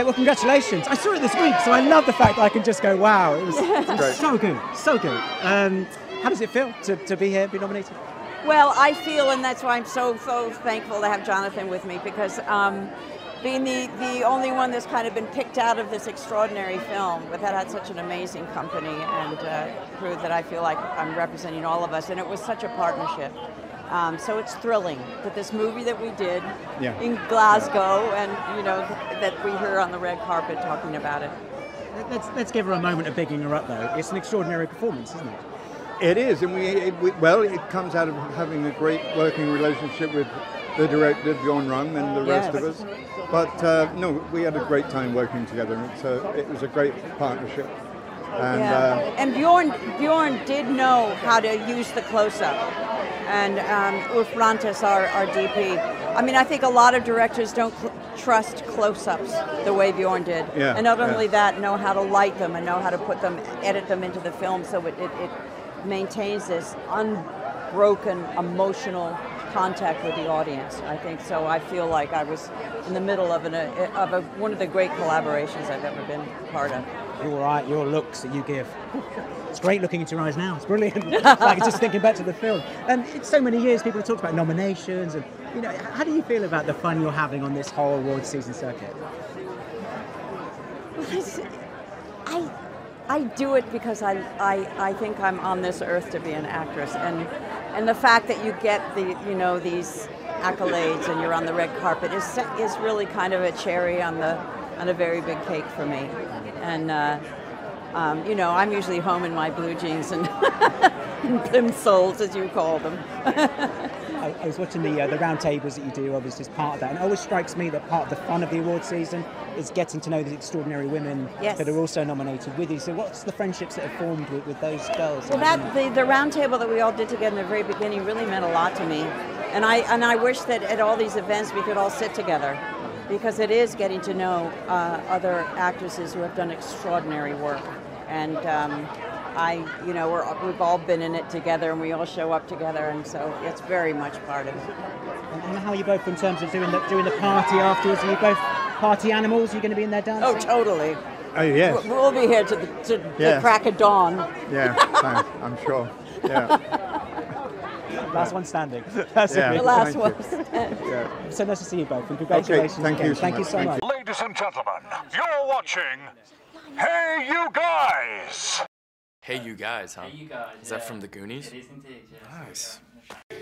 Hey, well, congratulations. I saw it this week, so I love the fact that I can just go, wow, it was, it was so good, so good. Um, how does it feel to, to be here, be nominated? Well, I feel, and that's why I'm so so thankful to have Jonathan with me because um, being the the only one that's kind of been picked out of this extraordinary film, we've had, had such an amazing company and uh, crew that I feel like I'm representing all of us, and it was such a partnership. Um, so it's thrilling that this movie that we did Yeah. in Glasgow, and you know that we hear on the red carpet talking about it. Let's, let's give her a moment of bigging her up, though. It's an extraordinary performance, isn't it? It is, and we, it, we well, it comes out of having a great working relationship with the director Bjorn Runge and the rest Yes. of us. But uh, no, we had a great time working together. and It's a, it was a great partnership, and Yeah. uh, and Bjorn Bjorn did know how to use the close-up, and um, Ulf Brantås, our, our DP. I mean, I think a lot of directors don't cl- trust close-ups the way Bjorn did, Yeah, and not yeah. only that, know how to light them and know how to put them, edit them into the film so it, it, it maintains this unbroken emotional contact with the audience. I think so. I feel like I was in the middle of an of a, one of the great collaborations I've ever been part of. You're right, your looks that you give. It's great looking into your eyes now. It's brilliant. like just thinking back to the film. And it's so many years people have talked about nominations and you know, how do you feel about the fun you're having on this whole awards season circuit? I, I do it because I, I, I think I'm on this earth to be an actress, and and the fact that you get the you know these accolades and you're on the red carpet is is really kind of a cherry on the on a very big cake for me, and. Uh, um, you know, I'm usually home in my blue jeans and, plimsolls, as you call them. I, I was watching the uh, the round tables that you do, obviously, as part of that, and it always strikes me that part of the fun of the award season is getting to know these extraordinary women Yes. that are also nominated with you. So, what's the friendships that have formed with, with those girls? Well, that the, the round table that we all did together in the very beginning really meant a lot to me, and I and I wish that at all these events we could all sit together, because it is getting to know uh, other actresses who have done extraordinary work, and um, I, you know, we're, we've all been in it together, and we all show up together, and so it's very much part of it. And, and how are you both in terms of doing the doing the party afterwards? Are you both party animals? Are you going to be in there dancing? Oh, totally. oh yes, We'll we'll be here to the, to the crack of dawn. yeah, I'm sure. Yeah, Last one standing. That's Yeah. The last Thank one. yeah. So nice to see you both, and congratulations thank again. you so thank you much. so Thank much. you. Ladies and gentlemen, you're watching Hey You Guys! Hey, you guys, huh? Hey, you guys. Is that from the Goonies? It is indeed, yeah. Nice. Hey, you guys.